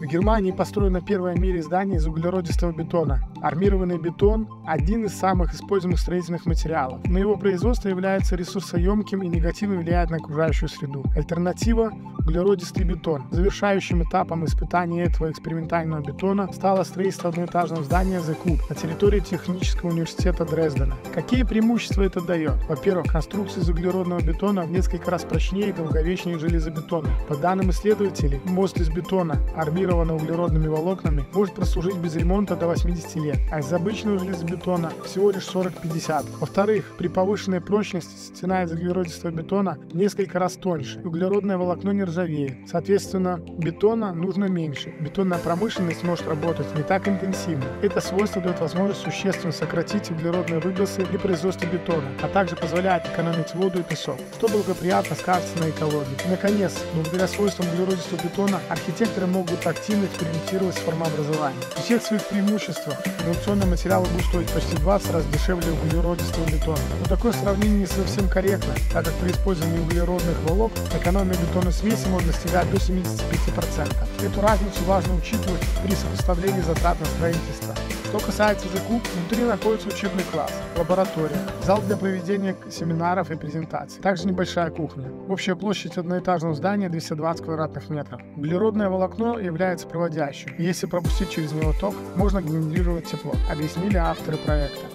В Германии построено первое в мире здание из углеродистого бетона. Армированный бетон – один из самых используемых строительных материалов, но его производство является ресурсоемким и негативно влияет на окружающую среду. Альтернатива – углеродистый бетон. Завершающим этапом испытания этого экспериментального бетона стало строительство одноэтажного здания The Cube на территории Технического университета Дрездена. Какие преимущества это дает? Во-первых, конструкция из углеродного бетона в несколько раз прочнее и долговечнее железобетона. По данным исследователей, мост из бетона, армированного углеродными волокнами, может прослужить без ремонта до 80 лет, а из обычного железобетона всего лишь 40-50. Во-вторых, при повышенной прочности стена из углеродистого бетона несколько раз тоньше. Углеродное волокно не ржавеет. Соответственно, бетона нужно меньше. Бетонная промышленность может работать не так интенсивно. Это свойство дает возможность существенно сократить углеродные выбросы при производстве бетона, а также позволяет экономить воду и песок, что благоприятно скажется на экологии. И, наконец, благодаря свойствам углеродистого бетона архитекторы могут активно экспериментировать с формообразованием. При всех своих преимуществах инновационные материалы будут стоить почти 20 раз дешевле углеродистого бетона. Но такое сравнение не совсем корректно, так как при использовании углеродных волокон экономия бетонной смеси может достигать до 75%. Эту разницу важно учитывать при сопоставлении затрат на строительство. Что касается Coop, внутри находится учебный класс, лаборатория, зал для проведения семинаров и презентаций, также небольшая кухня. Общая площадь одноэтажного здания 220 квадратных метров. Углеродное волокно является проводящим, если пропустить через него ток, можно генерировать тепло, объяснили авторы проекта.